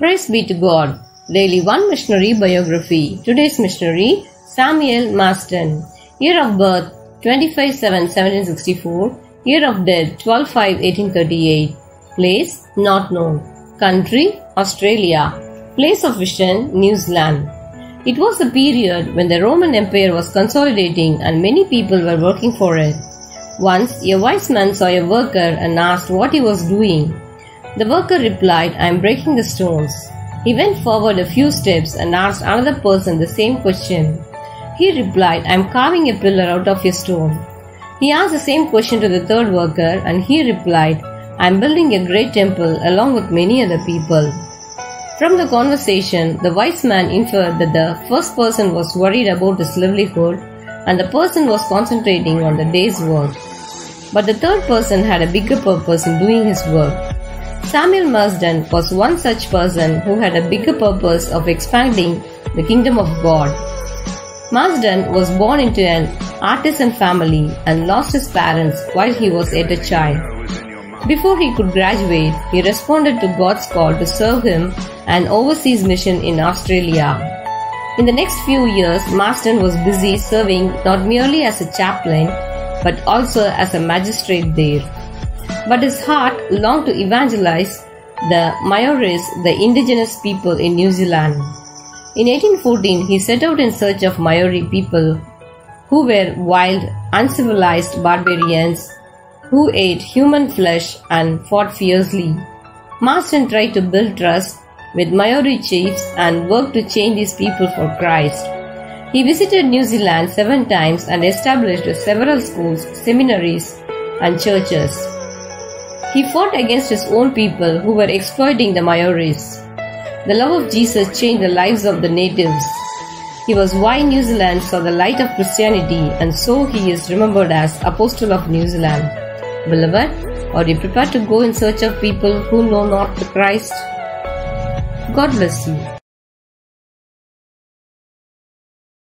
Praise be to God. Daily One Missionary Biography. Today's missionary, Samuel Marsden. Year of birth, 25 7 1764. Year of death, 12 5 1838. Place, not known. Country, Australia. Place of vision, New Zealand. It was a period when the Roman Empire was consolidating and many people were working for it. Once, a wise man saw a worker and asked what he was doing. The worker replied, I am breaking the stones. He went forward a few steps and asked another person the same question. He replied, I am carving a pillar out of a stone. He asked the same question to the third worker and he replied, I am building a great temple along with many other people. From the conversation, the wise man inferred that the first person was worried about his livelihood and the person was concentrating on the day's work. But the third person had a bigger purpose in doing his work. Samuel Marsden was one such person who had a bigger purpose of expanding the kingdom of God. Marsden was born into an artisan family and lost his parents while he was yet a child. Before he could graduate, he responded to God's call to serve him an overseas mission in Australia. In the next few years, Marsden was busy serving not merely as a chaplain, but also as a magistrate there but his heart longed to evangelize the Maoris, the indigenous people in New Zealand. In 1814, he set out in search of Maori people who were wild, uncivilized barbarians who ate human flesh and fought fiercely. Marsden tried to build trust with Maori chiefs and worked to change these people for Christ. He visited New Zealand seven times and established several schools, seminaries, and churches. He fought against his own people who were exploiting the Maoris. The love of Jesus changed the lives of the natives. He was why New Zealand saw the light of Christianity and so he is remembered as Apostle of New Zealand. Beloved, are you prepared to go in search of people who know not the Christ? God bless you.